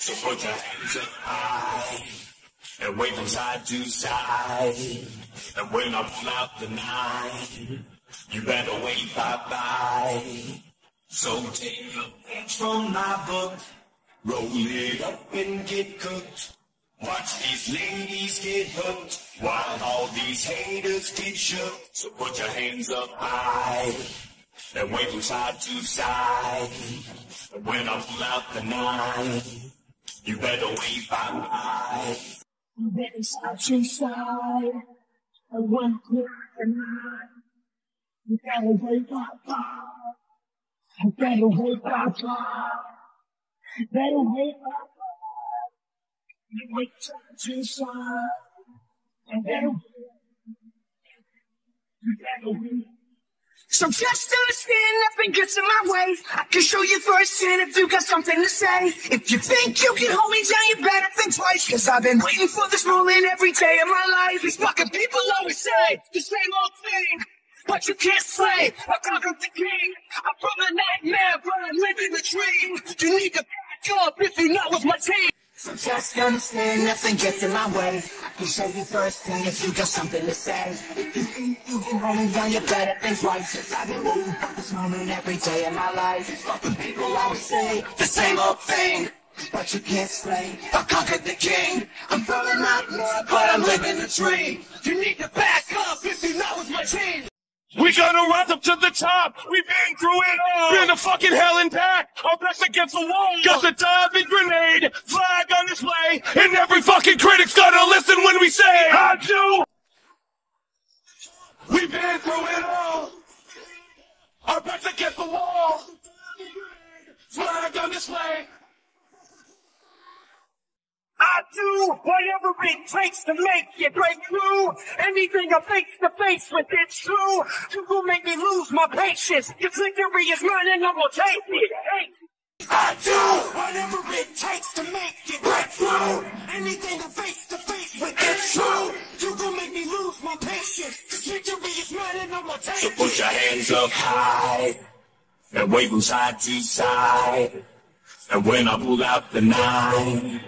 So put your hands up high and wave them side to side. And when I pull out the nine, you better wave bye bye. So take a page from my book, roll it up and get cooked. Watch these ladies get hooked while all these haters get shook. So put your hands up high and wave from side to side. And when I pull out the nine, you better wave bye. You better side to side. And one quick and nine. You better bye bye. You better bye bye. You better bye bye. You wait side to side. And better You better wave. So just understand nothing gets in my way. I can show you firsthand if you got something to say. If you think you can hold me down, you better think twice. Cause I've been waiting for this moment every day of my life. These fucking people always say the same old thing. But you can't say I conquered the king. I'm from a nightmare, but I'm living the dream. You need to back up if you're not with my team. So just understand nothing gets in my way. I can show you firsthand if you got something to say. You think you can hold me down, you better think twice. Cause I've been waiting for this moment every day of my life. These fucking people always say the same old thing. But you can't slay. I conquered the king. I'm a nightmare, but I'm living the dream. You need to back up if you're not with my team. We gonna rise up to the top. We've been through it all. Been a fucking hell and back. Our backs against the wall. Got the diving grenade, flag on display, and every fucking critic's gonna listen when we say I do. We've been through it all. Our backs against the wall. Flag on display. I do whatever it takes to make it break through. Anything I'm face to face with, it's true. You will make me lose my patience. Your victory is mine and I'm gonna take it. I do whatever it takes to make it break through. Anything I'm face to face with, it's true. You will make me lose my patience. Your victory is mine and I'm gonna take So it. put your hands up high and wave them side to side. And when I pull out the nine,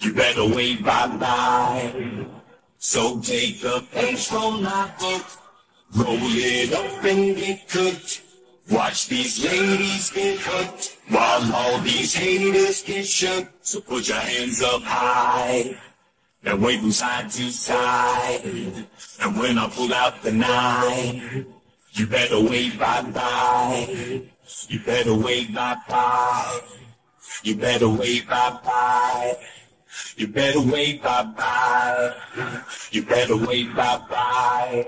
you better wave bye bye. So take a page from my book, roll it up and get cooked. Watch these ladies get hooked while all these haters get shook. So put your hands up high and wave them side to side. And when I pull out the nine, you better wave bye bye. You better wave bye bye. You better wave bye bye. You better wait bye bye. You better wait bye bye.